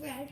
Red.